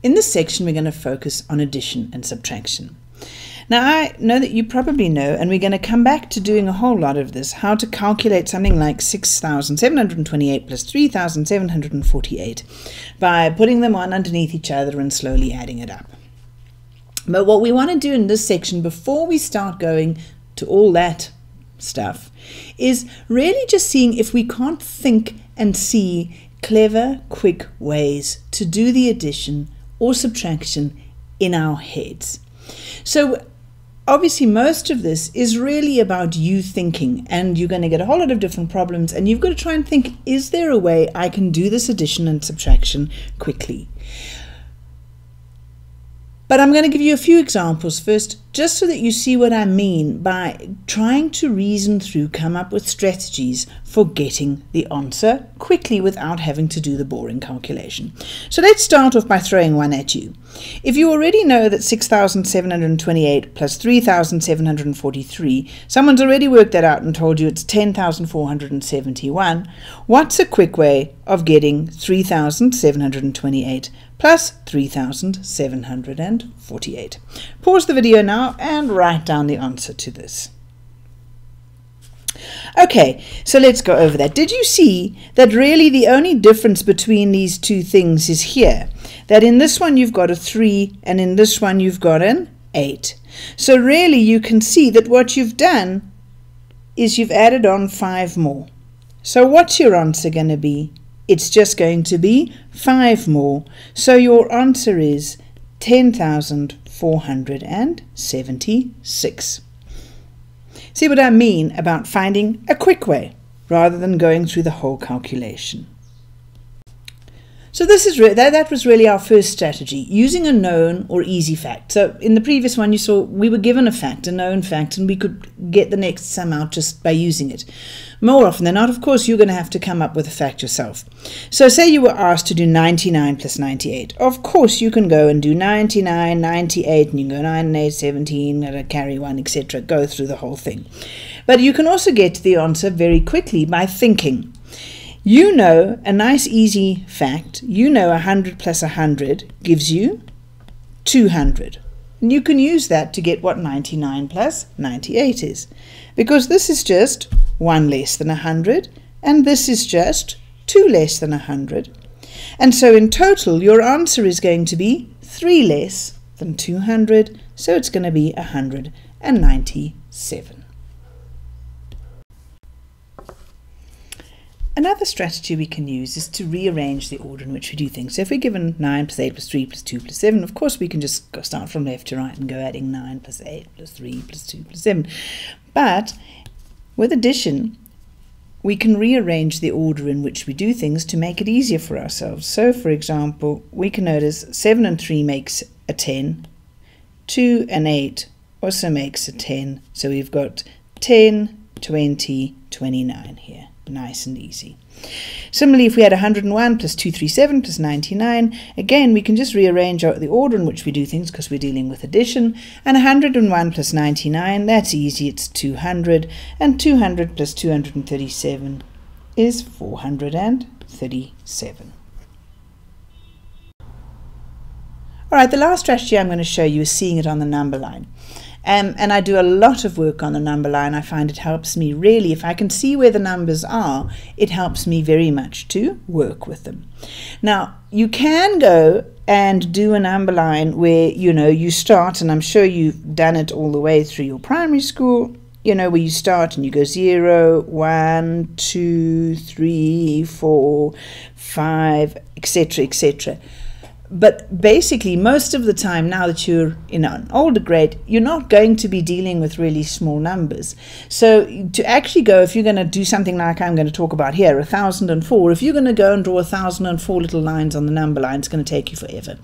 In this section, we're going to focus on addition and subtraction. Now, I know that you probably know, and we're going to come back to doing a whole lot of this, how to calculate something like 6,728 plus 3,748 by putting them on underneath each other and slowly adding it up. But what we want to do in this section before we start going to all that stuff is really just seeing if we can't think and see clever, quick ways to do the addition or subtraction in our heads. So obviously most of this is really about you thinking and you're going to get a whole lot of different problems and you've got to try and think is there a way I can do this addition and subtraction quickly but I'm going to give you a few examples first, just so that you see what I mean by trying to reason through, come up with strategies for getting the answer quickly without having to do the boring calculation. So let's start off by throwing one at you. If you already know that 6,728 plus 3,743, someone's already worked that out and told you it's 10,471, what's a quick way of getting 3,728 plus 3,748. Pause the video now and write down the answer to this. Okay, so let's go over that. Did you see that really the only difference between these two things is here? That in this one you've got a 3 and in this one you've got an 8. So really you can see that what you've done is you've added on 5 more. So what's your answer going to be? It's just going to be 5 more. So your answer is 10,476. See what I mean about finding a quick way rather than going through the whole calculation. So this is that, that was really our first strategy, using a known or easy fact. So in the previous one you saw we were given a fact, a known fact, and we could get the next sum out just by using it. More often than not, of course, you're going to have to come up with a fact yourself. So say you were asked to do 99 plus 98. Of course, you can go and do 99, 98, and you can go 9 and 8, 17, carry 1, etc. Go through the whole thing. But you can also get to the answer very quickly by thinking. You know a nice easy fact. You know 100 plus 100 gives you 200. And you can use that to get what 99 plus 98 is. Because this is just 1 less than 100 and this is just 2 less than 100. And so in total your answer is going to be 3 less than 200. So it's going to be 197. Another strategy we can use is to rearrange the order in which we do things. So if we're given 9 plus 8 plus 3 plus 2 plus 7, of course we can just start from left to right and go adding 9 plus 8 plus 3 plus 2 plus 7. But with addition, we can rearrange the order in which we do things to make it easier for ourselves. So for example, we can notice 7 and 3 makes a 10, 2 and 8 also makes a 10. So we've got 10, 20, 29 here nice and easy. Similarly, if we had 101 plus 237 plus 99, again, we can just rearrange the order in which we do things because we're dealing with addition. And 101 plus 99, that's easy, it's 200. And 200 plus 237 is 437. All right, the last strategy I'm going to show you is seeing it on the number line. Um, and I do a lot of work on the number line. I find it helps me really, if I can see where the numbers are, it helps me very much to work with them. Now, you can go and do a number line where, you know, you start, and I'm sure you've done it all the way through your primary school, you know, where you start and you go zero, one, two, three, four, five, etc., etc but basically most of the time now that you're in an older grade you're not going to be dealing with really small numbers. So to actually go if you're going to do something like i'm going to talk about here 1004 if you're going to go and draw 1004 little lines on the number line it's going to take you forever.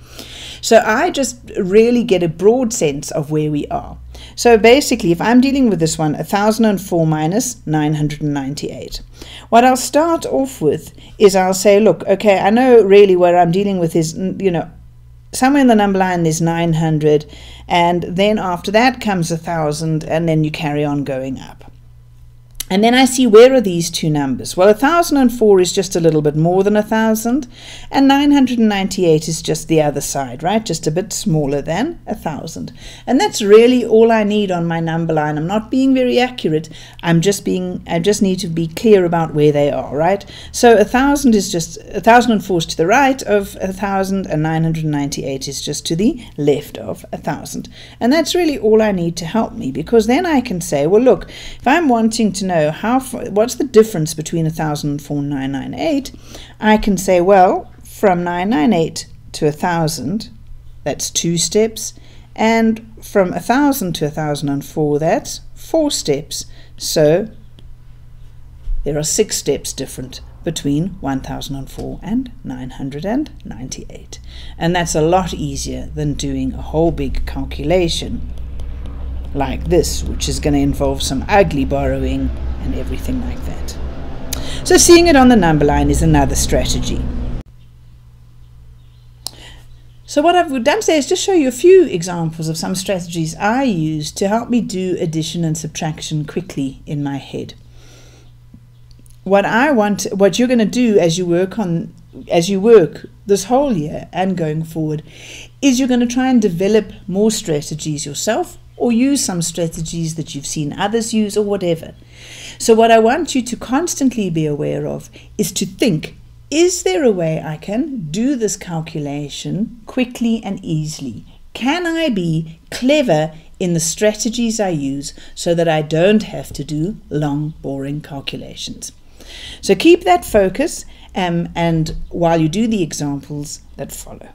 So i just really get a broad sense of where we are so basically, if I'm dealing with this one, 1004 minus 998, what I'll start off with is I'll say, look, okay, I know really where I'm dealing with is, you know, somewhere in the number line is 900, and then after that comes 1000, and then you carry on going up. And then I see where are these two numbers? Well, 1004 is just a little bit more than 1000, and 998 is just the other side, right? Just a bit smaller than 1000. And that's really all I need on my number line. I'm not being very accurate. I'm just being I just need to be clear about where they are, right? So 1000 is just 1004 is to the right of 1000 and 998 is just to the left of 1000. And that's really all I need to help me because then I can say, well, look, if I'm wanting to know how what's the difference between 1004 and 998, I can say, well, from 998 to 1000, that's two steps, and from 1000 to 1004, that's four steps. So there are six steps different between 1004 and 998. And that's a lot easier than doing a whole big calculation like this, which is going to involve some ugly borrowing and everything like that. So seeing it on the number line is another strategy. So what I've done today is just show you a few examples of some strategies I use to help me do addition and subtraction quickly in my head. What I want, what you're going to do as you work on, as you work this whole year and going forward, is you're going to try and develop more strategies yourself or use some strategies that you've seen others use or whatever. So, what I want you to constantly be aware of is to think is there a way I can do this calculation quickly and easily? Can I be clever in the strategies I use so that I don't have to do long, boring calculations? So keep that focus um, and while you do the examples that follow.